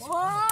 와.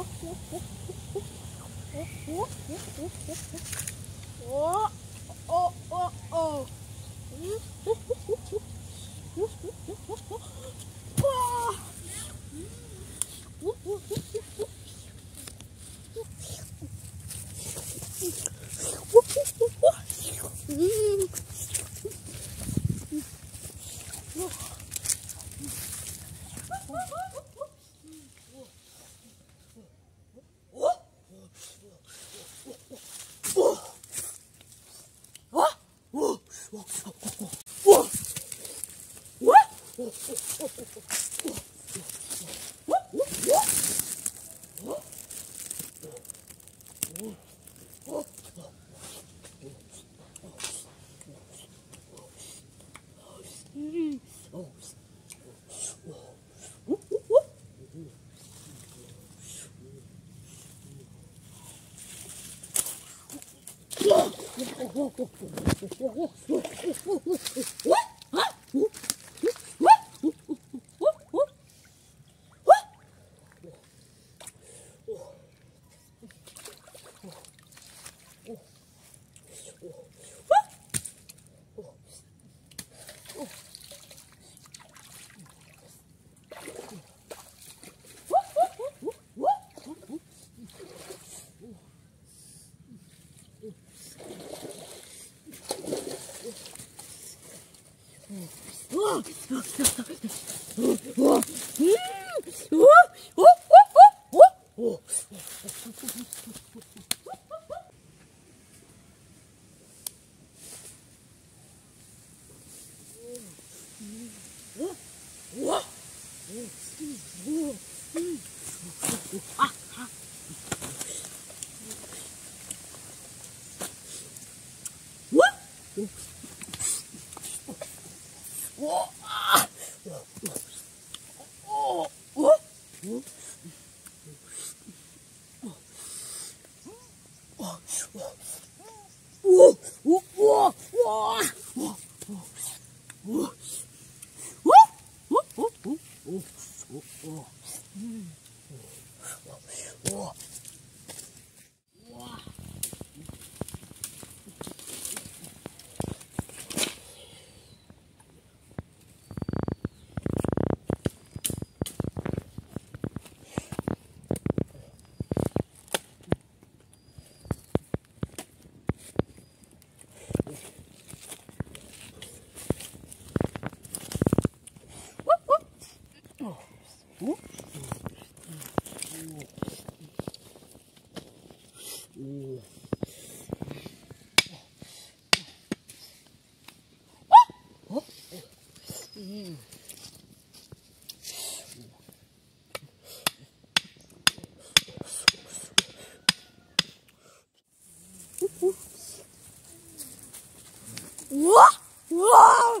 Oh, oh, oh, oh. What? あ Oh. 어? 오. 어? 어? 우와! 우와!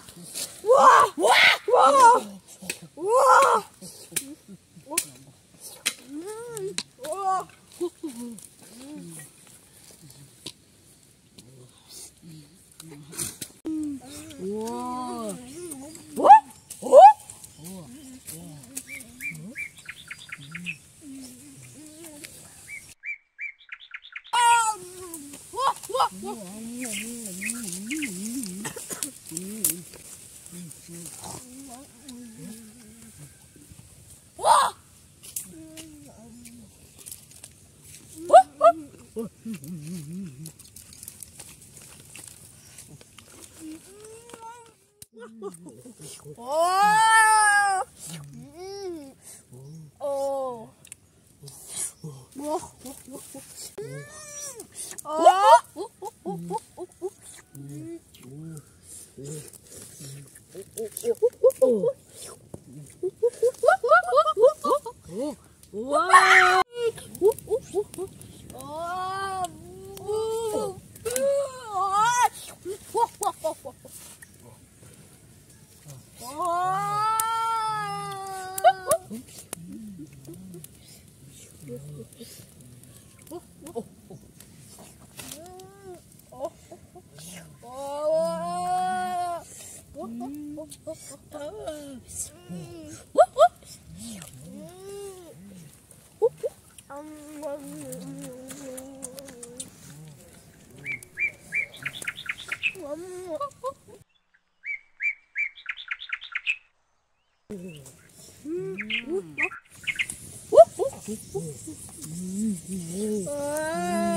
와! 와! 와! 와! 와! 어. 뭐? 어? 우와. 아, 우. 아, 와, 와, 와, 와. 와. 와. Uh, uh, uh, uh.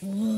Oh.